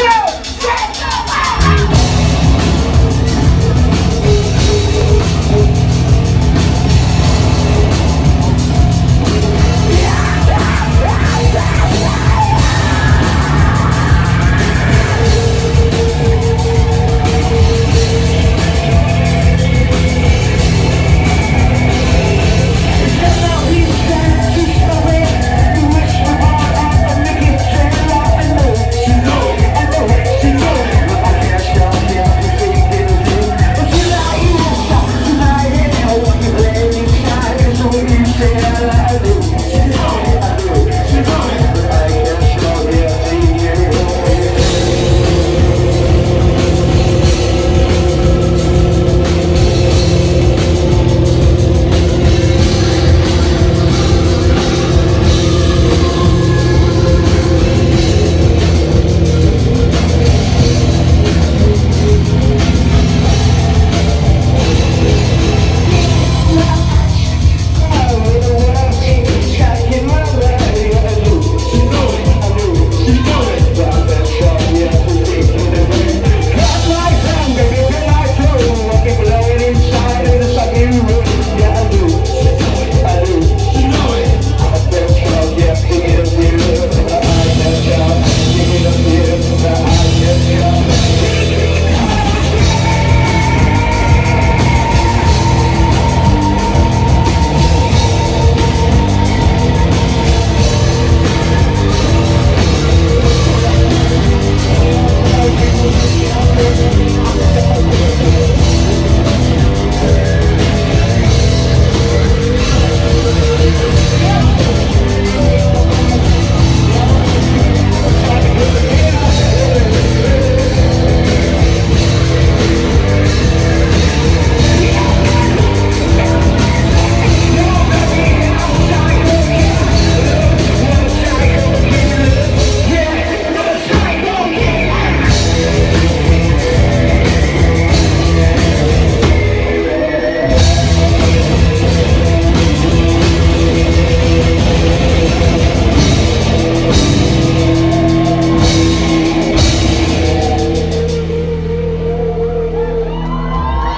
Show!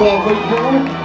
Well,